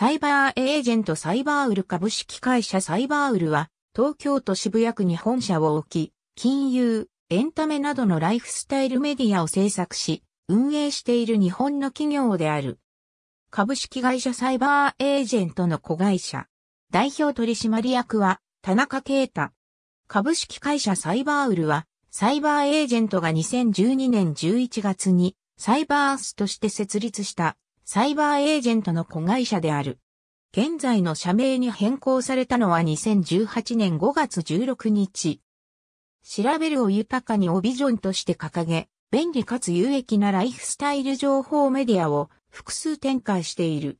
サイバーエージェントサイバーウル株式会社サイバーウルは、東京都渋谷区に本社を置き、金融、エンタメなどのライフスタイルメディアを制作し、運営している日本の企業である。株式会社サイバーエージェントの子会社。代表取締役は田中啓太。株式会社サイバーウルは、サイバーエージェントが2012年11月にサイバースとして設立したサイバーエージェントの子会社である。現在の社名に変更されたのは2018年5月16日。調べるを豊かにをビジョンとして掲げ、便利かつ有益なライフスタイル情報メディアを複数展開している。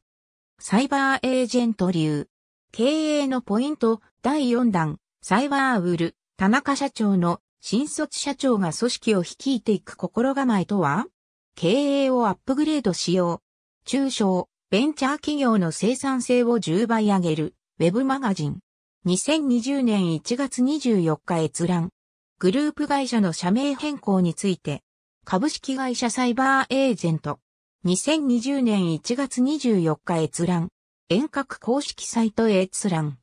サイバーエージェント流。経営のポイント第4弾。サイバーウール、田中社長の新卒社長が組織を率いていく心構えとは？経営をアップグレードしよう。中小、ベンチャー企業の生産性を10倍上げる、ウェブマガジン。2020年1月24日閲覧。グループ会社の社名変更について、株式会社サイバーエージェント。2020年1月24日閲覧。遠隔公式サイト閲覧。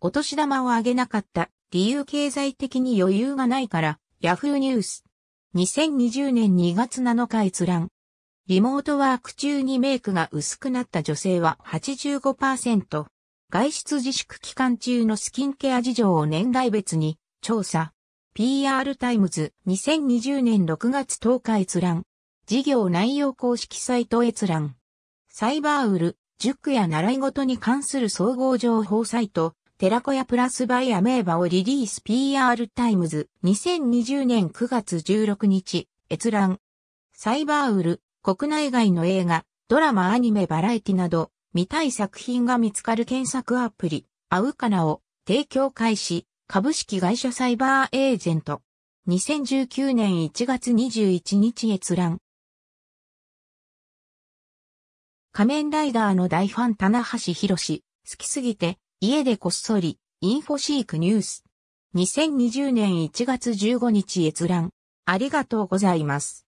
お年玉をあげなかった理由経済的に余裕がないからヤフーニュース。2020年2月7日閲覧。リモートワーク中にメイクが薄くなった女性は85%。外出自粛期間中のスキンケア事情を年代別に調査。PR タイムズ2020年6月10日閲覧。事業内容公式サイト閲覧。サイバーアウル、塾や習い事に関する総合情報サイト、テラコヤプラス by Ameba をリリース PR タイムズ2020年9月16日閲覧。サイバーウル国内外の映画、ドラマアニメバラエティなど見たい作品が見つかる検索アプリアウカナを提供開始株式会社サイバーエージェント2019年1月21日閲覧。仮面ライダーの大ファン棚橋博士、好きすぎて家でこっそり、インフォシークニュース。2020年1月15日閲覧。ありがとうございます。